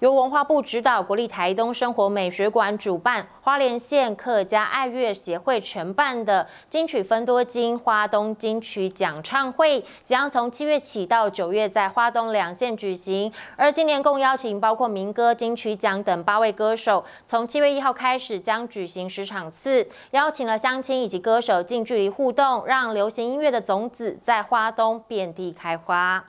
由文化部指导，国立台东生活美学馆主办，花莲县客家爱乐协会承办的金曲分多金花东金曲讲唱会，将从七月起到九月在花东两县举行。而今年共邀请包括民歌、金曲奖等八位歌手，从七月一号开始将举行十场次，邀请了乡亲以及歌手近距离互动，让流行音乐的种子在花东遍地开花。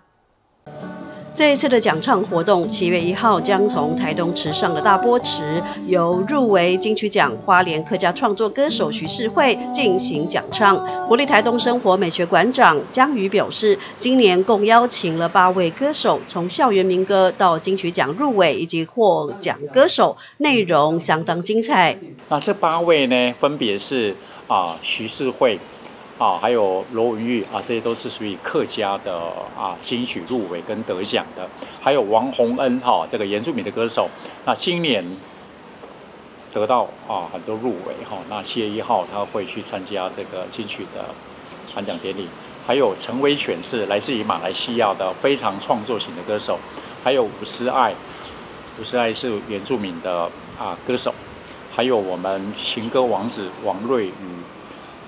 这一次的讲唱活动，七月一号将从台东池上的大波池，由入围金曲奖花莲客家创作歌手徐世慧进行讲唱。国立台东生活美学馆长江宇表示，今年共邀请了八位歌手，从校园民歌到金曲奖入围以及获奖歌手，内容相当精彩。那这八位呢，分别是啊徐世慧。啊，还有罗文玉啊，这些都是属于客家的啊金曲入围跟得奖的。还有王洪恩哈，这个原住民的歌手，那今年得到啊很多入围哈。那七月一号他会去参加这个金曲的颁奖典礼。还有陈威选是来自于马来西亚的非常创作型的歌手。还有吴思爱，吴思爱是原住民的啊歌手。还有我们情歌王子王瑞宇。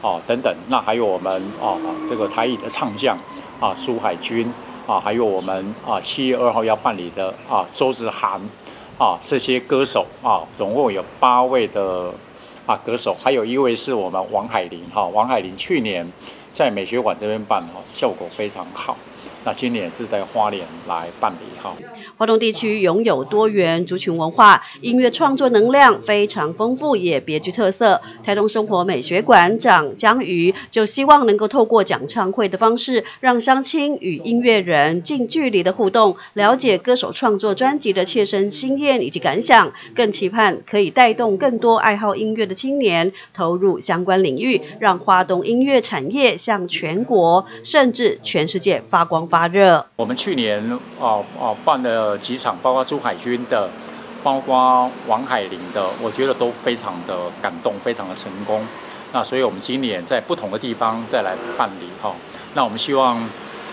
哦，等等，那还有我们啊，这个台语的唱将啊，苏海军啊，还有我们啊，七月二号要办理的啊，周子涵啊，这些歌手啊，总共有八位的啊歌手，还有一位是我们王海林哈，王海林去年在美学馆这边办哈，效果非常好，那今年是在花莲来办理哈。华东地区拥有多元族群文化，音乐创作能量非常丰富，也别具特色。台东生活美学馆长江瑜就希望能够透过讲唱会的方式，让乡亲与音乐人近距离的互动，了解歌手创作专辑的切身经验以及感想，更期盼可以带动更多爱好音乐的青年投入相关领域，让华东音乐产业向全国甚至全世界发光发热。我们去年啊啊办机。场，包括朱海军的，包括王海林的，我觉得都非常的感动，非常的成功。那所以我们今年在不同的地方再来办理哈。那我们希望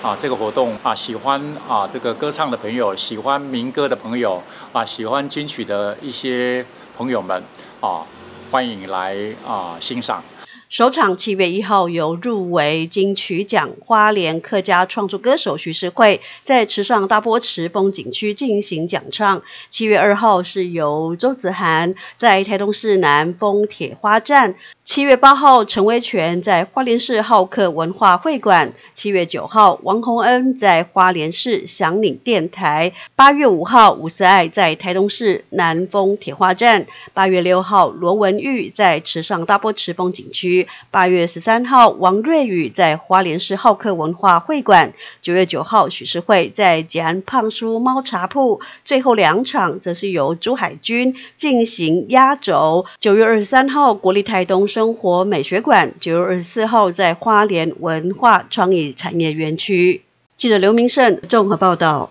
啊，这个活动啊，喜欢啊这个歌唱的朋友，喜欢民歌的朋友啊，喜欢金曲的一些朋友们啊，欢迎来啊欣赏。首场七月一号由入围金曲奖花莲客家创作歌手徐世慧在池上大波池风景区进行讲唱。七月二号是由周子涵在台东市南丰铁花站。七月八号陈威全在花莲市好客文化会馆。七月九号王洪恩在花莲市祥岭电台。八月五号吴思爱在台东市南丰铁花站。八月六号罗文玉在池上大波池风景区。八月十三号，王瑞宇在花莲市好客文化会馆；九月九号，许世慧在吉安胖叔猫茶铺。最后两场则是由朱海军进行压轴。九月二十三号，国立台东生活美学馆；九月二十四号，在花莲文化创意产业园区。记者刘明胜综合报道。